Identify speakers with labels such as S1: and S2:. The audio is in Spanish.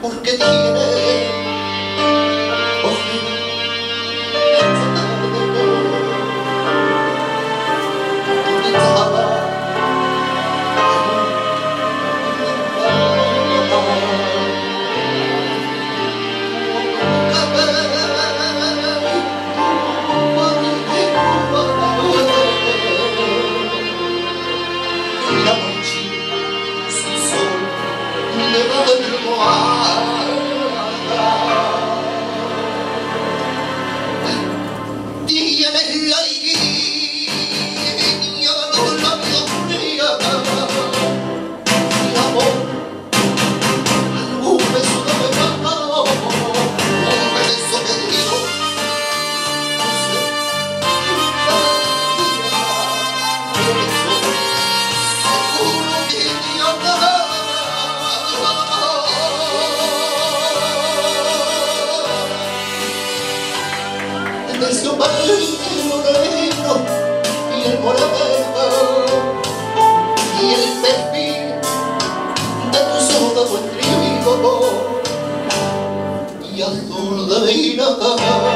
S1: porque tiene 그 y el perfil de tus ojos de buen trigo y azul de vinagre.